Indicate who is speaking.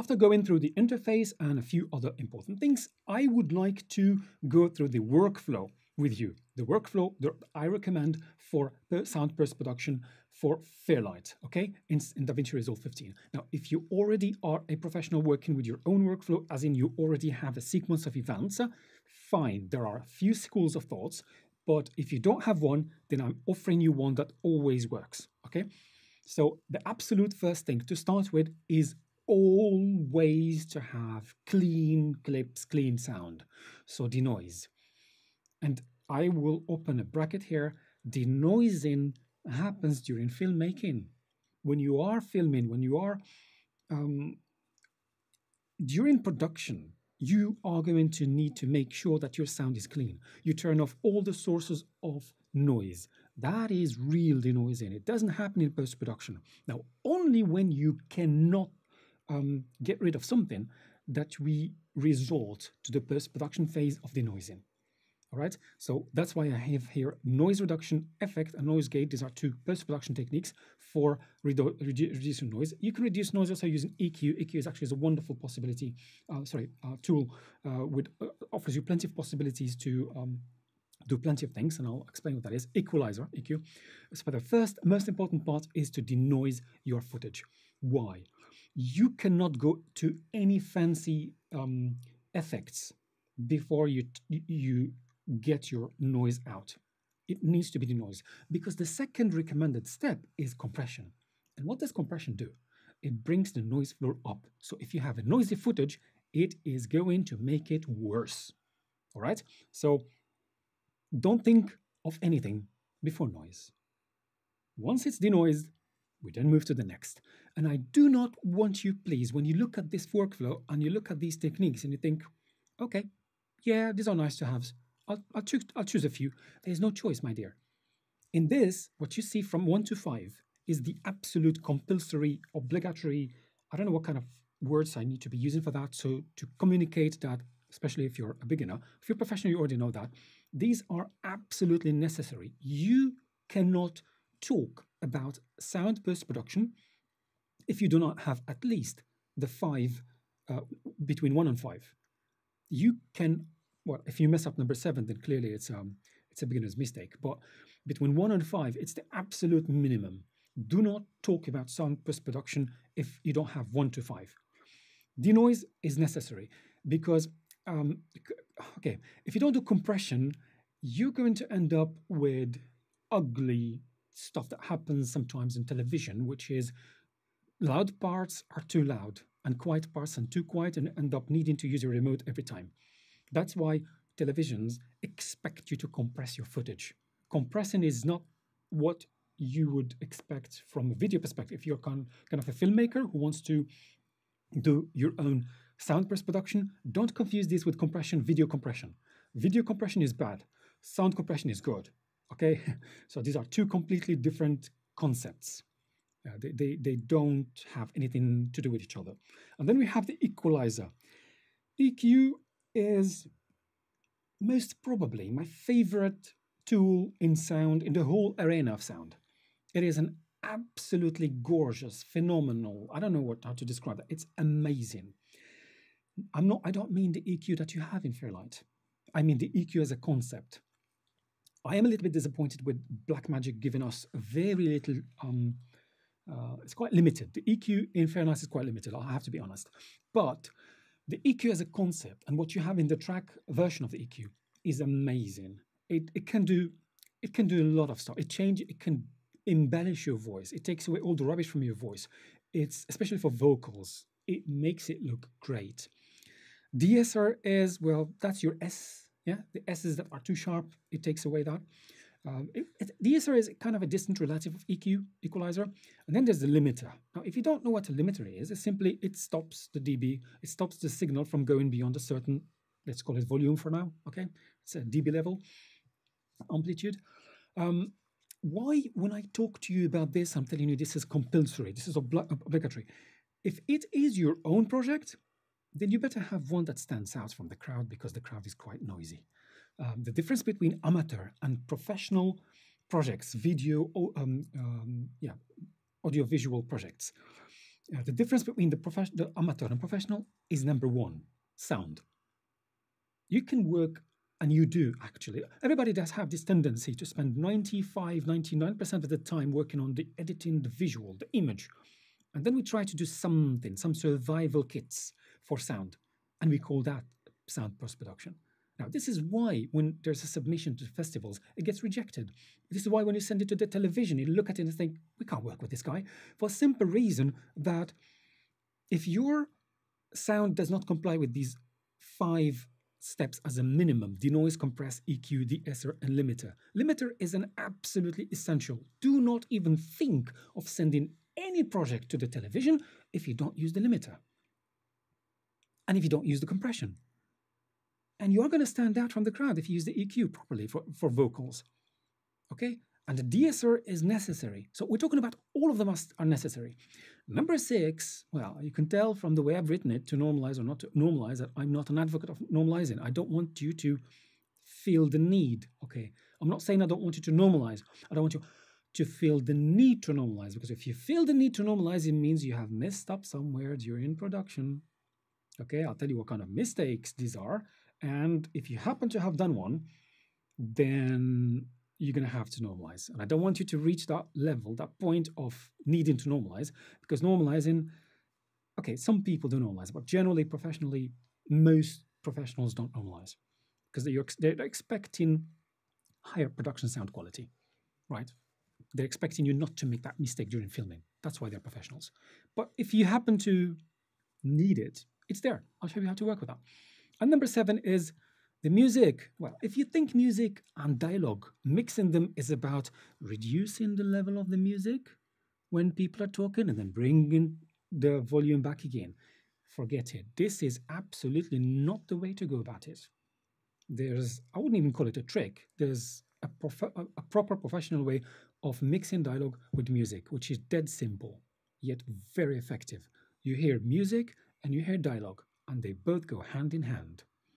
Speaker 1: after going through the interface and a few other important things, I would like to go through the workflow with you. The workflow that I recommend for the sound post-production for Fairlight, okay, in, in DaVinci Resolve 15. Now, if you already are a professional working with your own workflow, as in you already have a sequence of events, fine, there are a few schools of thoughts, but if you don't have one, then I'm offering you one that always works, okay? So the absolute first thing to start with is always to have clean clips, clean sound. So denoise. And I will open a bracket here. Denoising happens during filmmaking. When you are filming, when you are um, during production, you are going to need to make sure that your sound is clean. You turn off all the sources of noise. That is real denoising. It doesn't happen in post production. Now, only when you cannot um, get rid of something that we resort to the post production phase of denoising. All right, so that's why I have here noise reduction effect and noise gate. These are two post-production techniques for redu redu reducing noise. You can reduce noise also using EQ. EQ is actually a wonderful possibility, uh, sorry, uh, tool uh, with uh, offers you plenty of possibilities to um, do plenty of things, and I'll explain what that is. Equalizer, EQ. So the first, most important part is to denoise your footage. Why? You cannot go to any fancy um, effects before you you get your noise out. It needs to be denoised because the second recommended step is compression. And what does compression do? It brings the noise floor up. So if you have a noisy footage, it is going to make it worse. All right? So don't think of anything before noise. Once it's denoised, we then move to the next. And I do not want you, please, when you look at this workflow and you look at these techniques and you think, okay, yeah, these are nice to have, I'll, I'll, choose, I'll choose a few. There's no choice, my dear. In this, what you see from 1 to 5 is the absolute compulsory, obligatory, I don't know what kind of words I need to be using for that. So to communicate that, especially if you're a beginner, if you're professional, you already know that. These are absolutely necessary. You cannot talk about sound post-production if you do not have at least the five uh, between one and five. You can well, if you mess up number seven, then clearly it's um it's a beginner's mistake. But between one and five, it's the absolute minimum. Do not talk about sound post production if you don't have one to five. Denoise is necessary because um, okay, if you don't do compression, you're going to end up with ugly stuff that happens sometimes in television, which is loud parts are too loud and quiet parts are too quiet and end up needing to use a remote every time. That's why televisions expect you to compress your footage. Compressing is not what you would expect from a video perspective. If you're kind of a filmmaker who wants to do your own sound post production, don't confuse this with compression, video compression. Video compression is bad, sound compression is good. Okay, so these are two completely different concepts. They, they, they don't have anything to do with each other. And then we have the equalizer. EQ is most probably my favorite tool in sound in the whole arena of sound. It is an absolutely gorgeous, phenomenal. I don't know what how to describe it. It's amazing. I'm not. I don't mean the EQ that you have in Fairlight. I mean the EQ as a concept. I am a little bit disappointed with Blackmagic giving us very little. Um, uh, it's quite limited. The EQ in Fairlight is quite limited. I have to be honest, but the EQ as a concept and what you have in the track version of the EQ is amazing. It, it can do it can do a lot of stuff. It change it can embellish your voice. It takes away all the rubbish from your voice. It's especially for vocals. It makes it look great. De-esser is well, that's your S. Yeah, the S's that are too sharp. It takes away that. Um, it, it, de-esser is kind of a distant relative of EQ, equalizer. And then there's the limiter. Now, if you don't know what a limiter is, it's simply it stops the dB, it stops the signal from going beyond a certain, let's call it volume for now, okay? It's a dB level, amplitude. Um, why, when I talk to you about this, I'm telling you this is compulsory, this is obligatory. If it is your own project, then you better have one that stands out from the crowd because the crowd is quite noisy um, the difference between amateur and professional projects, video, um, um, yeah, audiovisual projects. Uh, the difference between the, the amateur and professional is number one sound. You can work, and you do actually. Everybody does have this tendency to spend 95, 99% of the time working on the editing, the visual, the image. And then we try to do something, some survival kits for sound. And we call that sound post production. Now, this is why when there's a submission to festivals, it gets rejected. This is why when you send it to the television, you look at it and think, we can't work with this guy, for a simple reason that if your sound does not comply with these five steps as a minimum denoise, compress, EQ, de-esser, and limiter. Limiter is an absolutely essential. Do not even think of sending any project to the television if you don't use the limiter and if you don't use the compression. And you're going to stand out from the crowd if you use the EQ properly for, for vocals. Okay? And the de-esser is necessary. So we're talking about all of them are necessary. Number six, well, you can tell from the way I've written it to normalize or not to normalize that I'm not an advocate of normalizing. I don't want you to feel the need. Okay? I'm not saying I don't want you to normalize. I don't want you to feel the need to normalize because if you feel the need to normalize, it means you have messed up somewhere during production. Okay, I'll tell you what kind of mistakes these are. And if you happen to have done one, then you're going to have to normalize. And I don't want you to reach that level, that point of needing to normalize, because normalizing, okay, some people do normalize, but generally, professionally, most professionals don't normalize because they're, they're expecting higher production sound quality, right? They're expecting you not to make that mistake during filming. That's why they're professionals. But if you happen to need it, it's there. I'll show you how to work with that. And number seven is the music. Well, if you think music and dialogue, mixing them is about reducing the level of the music when people are talking and then bringing the volume back again. Forget it. This is absolutely not the way to go about it. There's, I wouldn't even call it a trick. There's a, a proper professional way of mixing dialogue with music, which is dead simple, yet very effective. You hear music and you hear dialogue and they both go hand in hand.